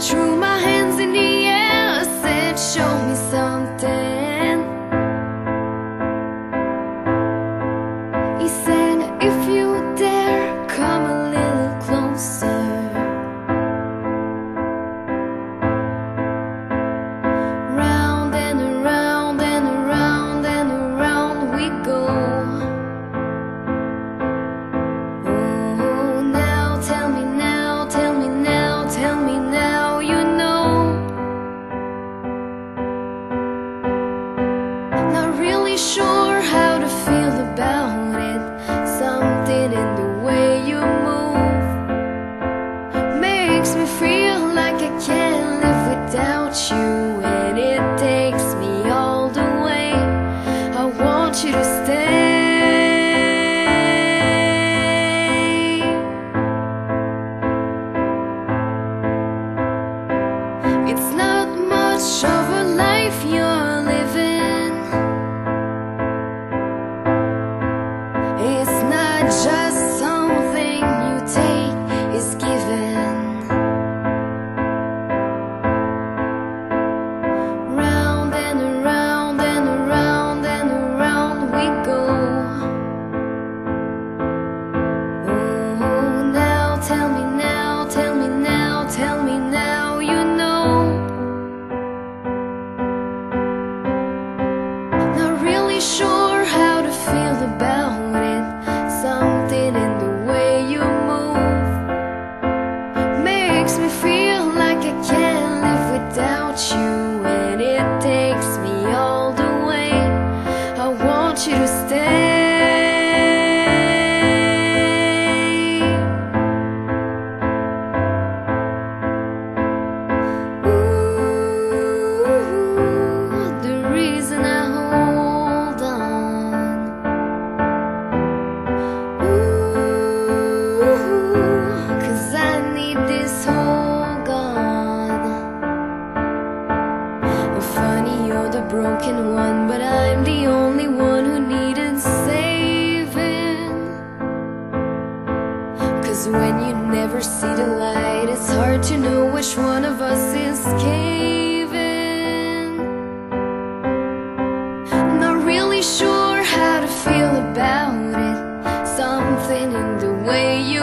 threw my hands in the air, said, show me some. Just funny, you're the broken one But I'm the only one who needed saving. Cause when you never see the light It's hard to know which one of us is caving. Not really sure how to feel about it. Something in the way you